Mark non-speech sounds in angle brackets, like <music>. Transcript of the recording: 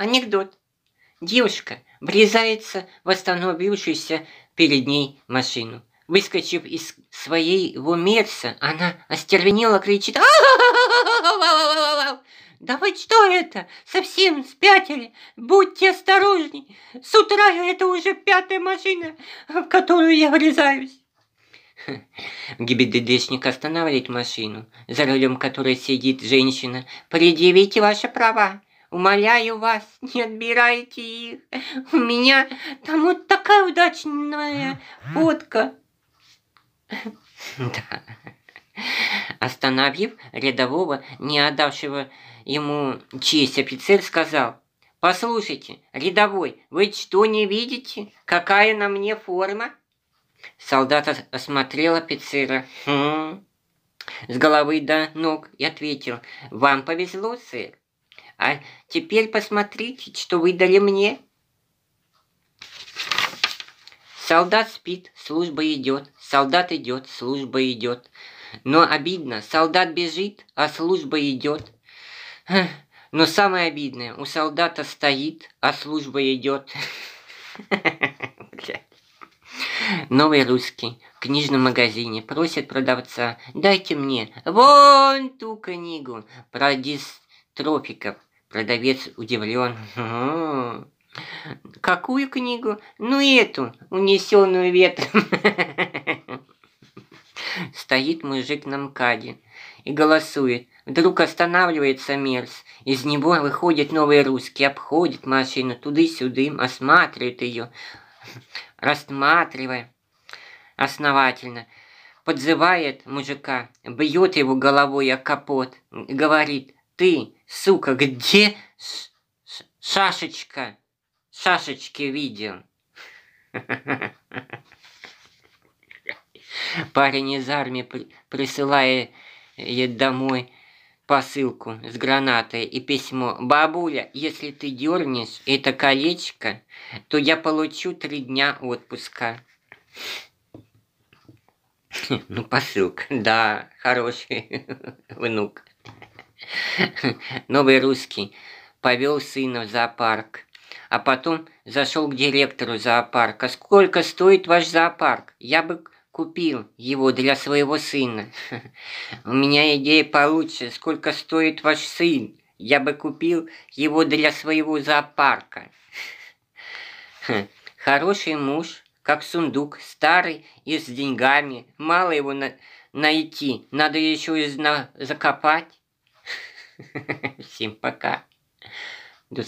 Анекдот. Девушка врезается в остановившуюся перед ней машину. Выскочив из своего мерса, она остервенела, кричит да вы что это? Совсем спятили? Будьте осторожней. С утра это уже пятая машина, в которую я врезаюсь. ГИБДДшник останавливает машину, за рулем которой сидит женщина. Предъявите ваши права. Умоляю вас, не отбирайте их. У меня там вот такая удачная фотка. Да. Остановив рядового, не отдавшего ему честь, офицер сказал, «Послушайте, рядовой, вы что не видите? Какая на мне форма?» Солдат осмотрел офицера хм, с головы до ног и ответил, «Вам повезло, сэр. А теперь посмотрите, что выдали мне». Солдат спит, служба идет, солдат идет, служба идет. Но обидно, солдат бежит, а служба идет. Но самое обидное, у солдата стоит, а служба идет. <laughs> Новый русский в книжном магазине просит продавца, дайте мне вон ту книгу про дистрофиков. Продавец удивлен. Какую книгу? Ну эту, унесенную ветром. Стоит мужик на МКАДе и голосует. Вдруг останавливается Мерс. Из него выходит новый русский, обходит машину туды-сюды, осматривает ее, рассматривая основательно. Подзывает мужика, бьет его головой о капот, говорит, ты, сука, где шашечка? Шашечки видел. <laughs> Парень из армии присылает домой посылку с гранатой и письмо. «Бабуля, если ты дернешь это колечко, то я получу три дня отпуска». <laughs> Ну, посылка, да, хороший <laughs> внук. <laughs> Новый русский повел сына в зоопарк, а потом зашел к директору зоопарка. «Сколько стоит ваш зоопарк? Я бы купил его для своего сына. <laughs> У меня идея получше. Сколько стоит ваш сын? Я бы купил его для своего зоопарка. <laughs> Хороший муж, как сундук, старый и с деньгами. Мало его на найти, надо еще и закопать. Всем пока. До